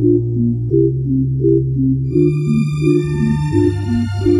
Thank you.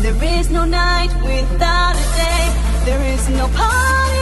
There is no night without a day. There is no party.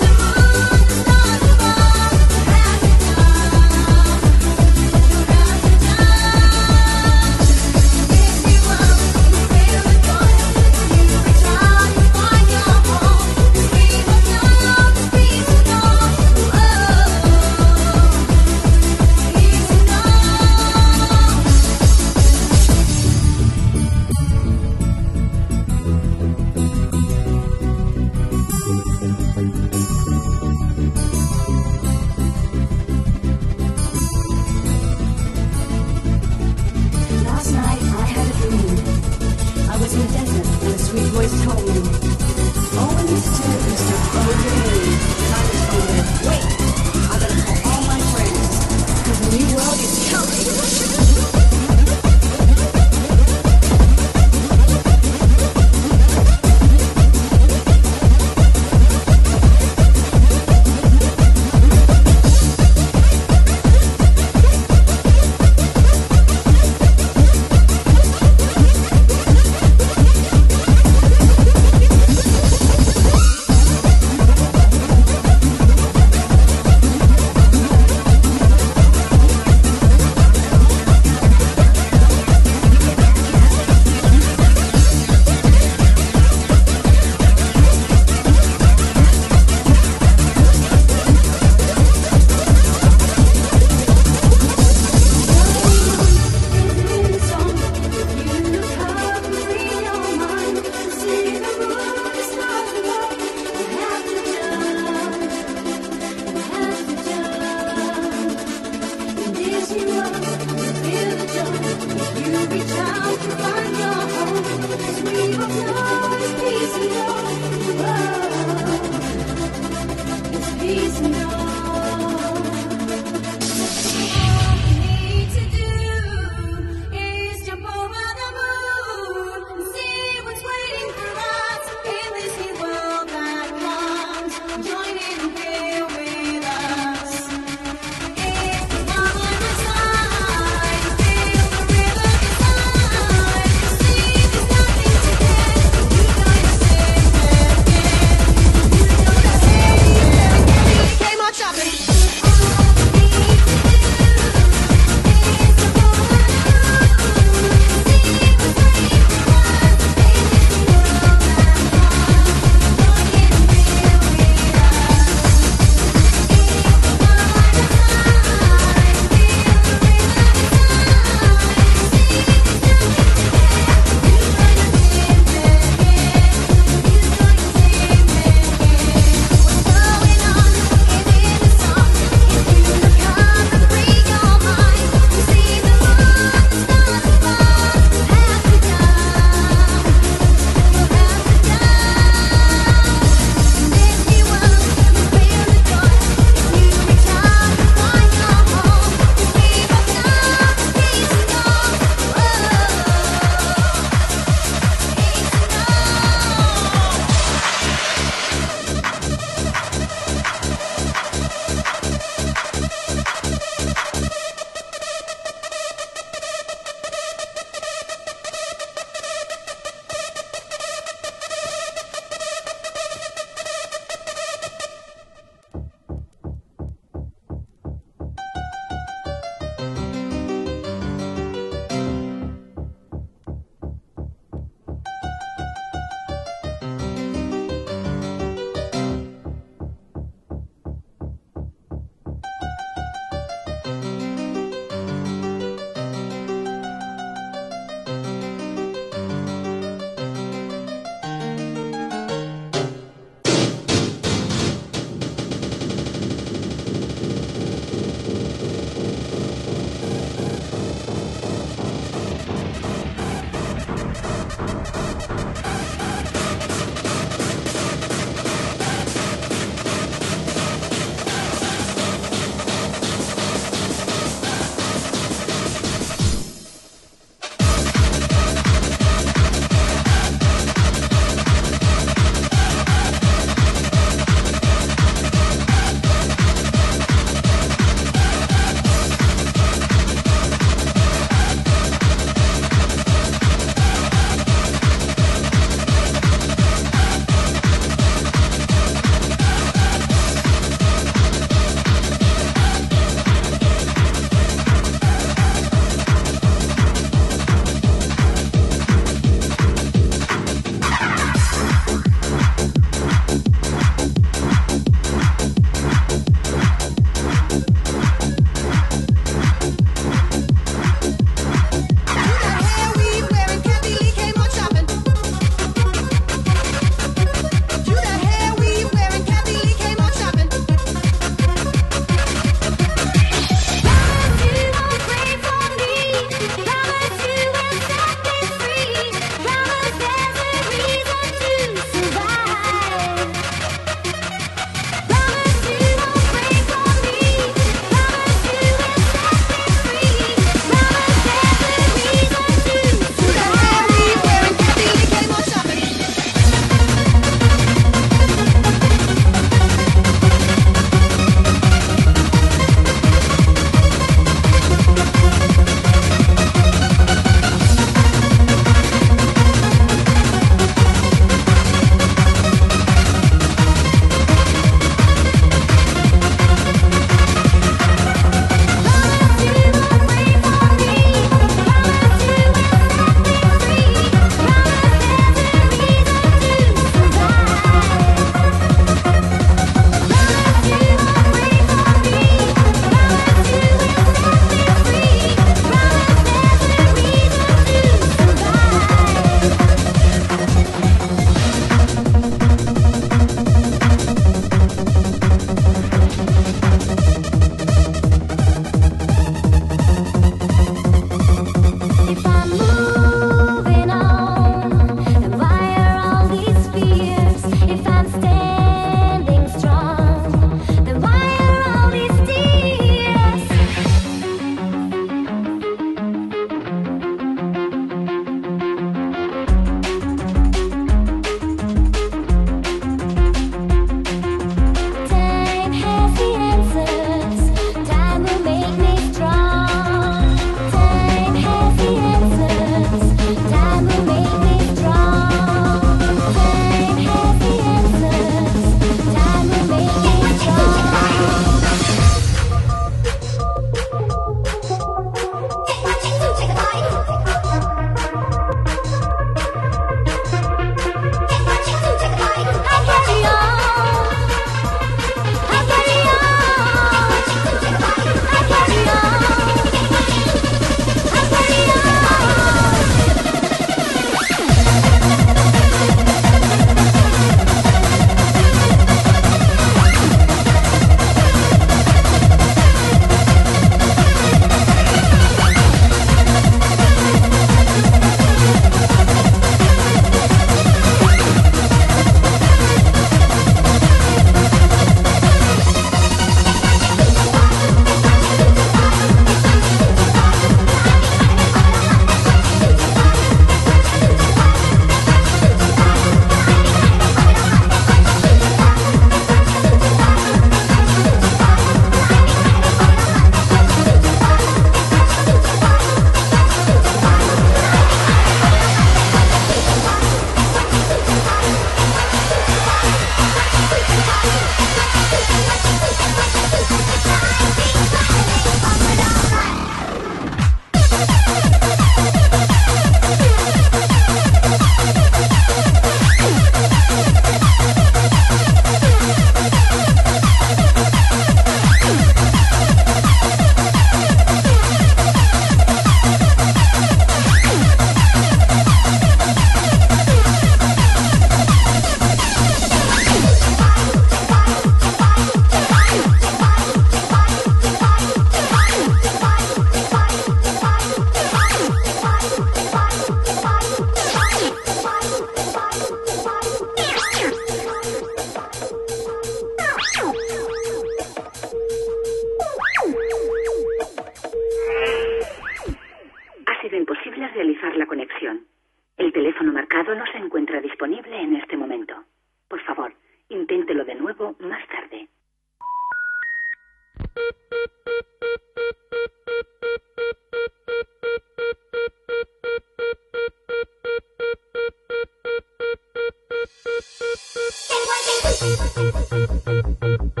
Thank you.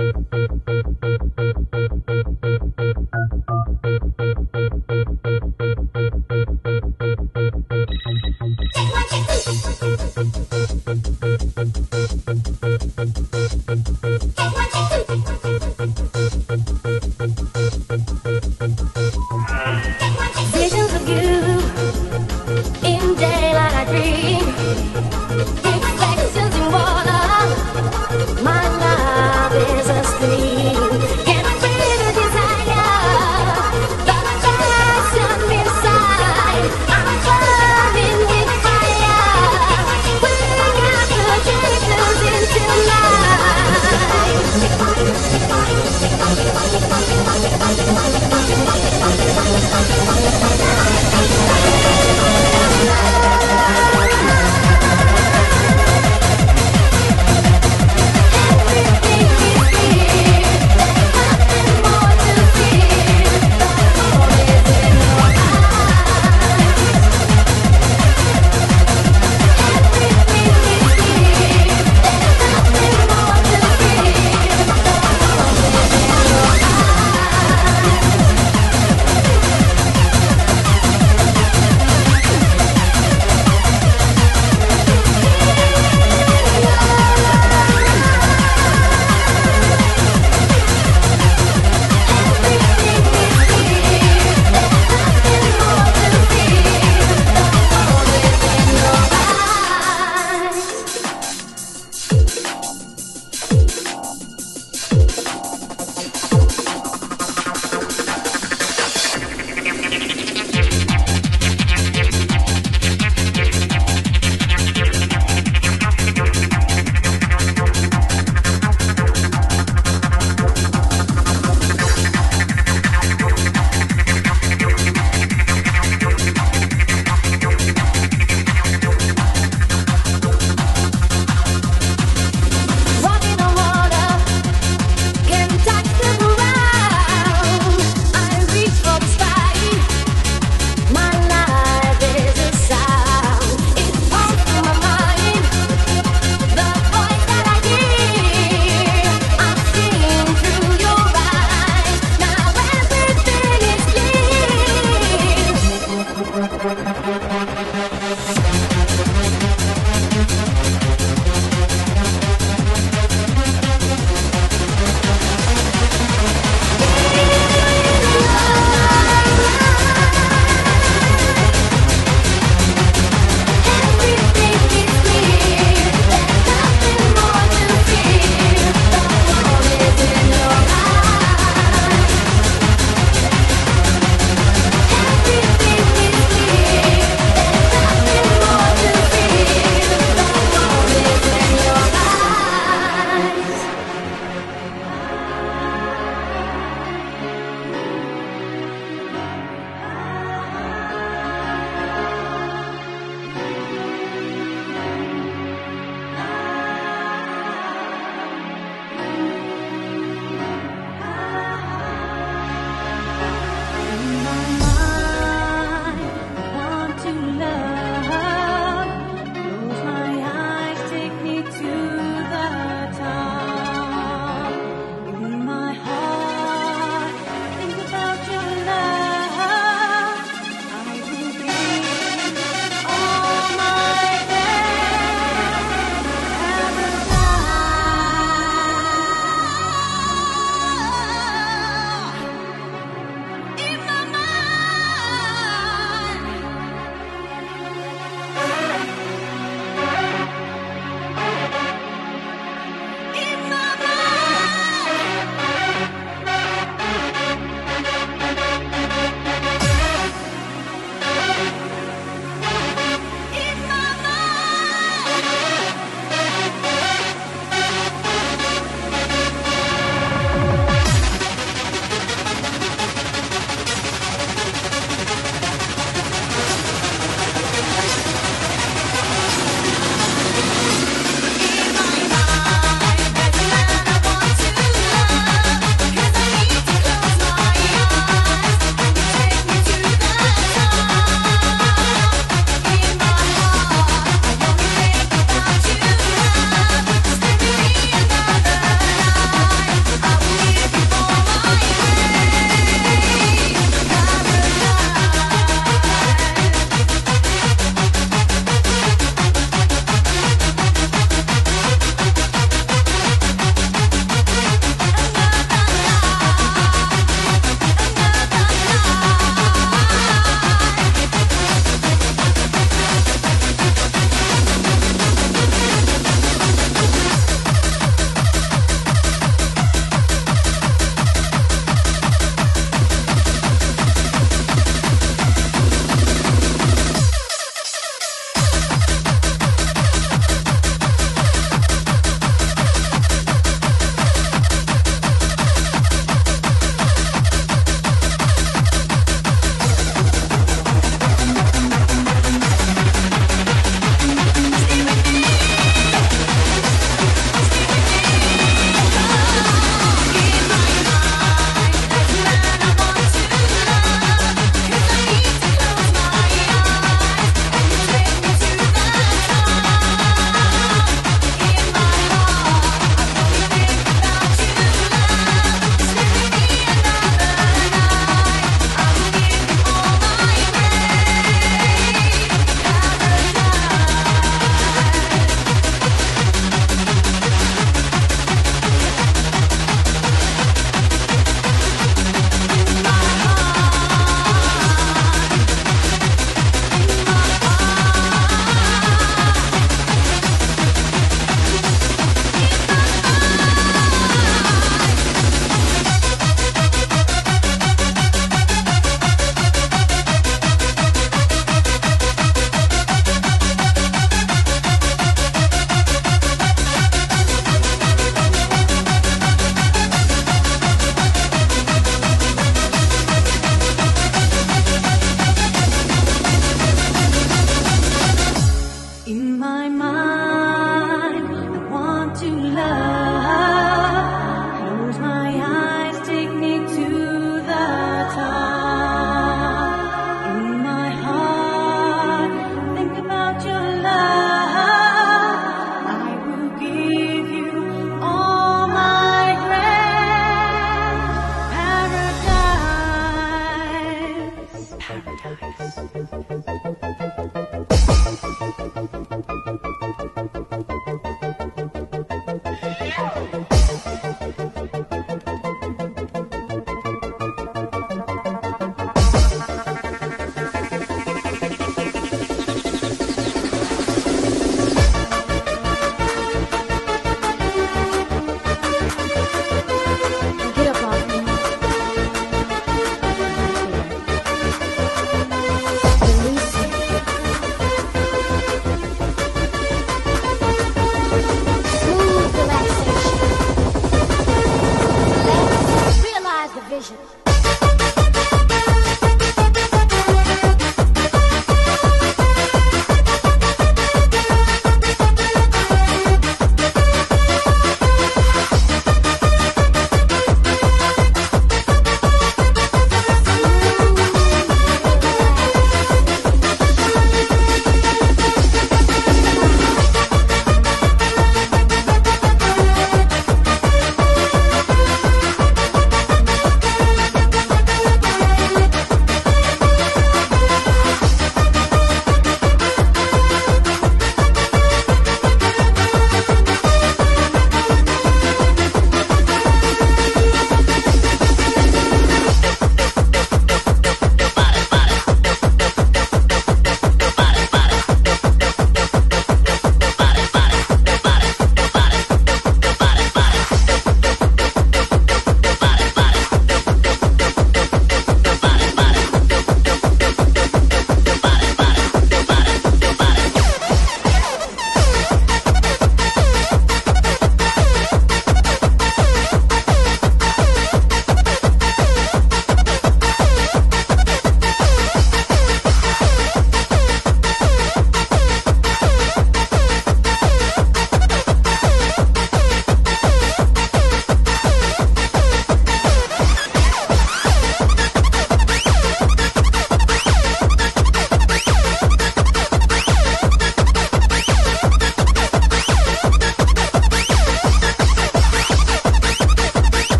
Joseph.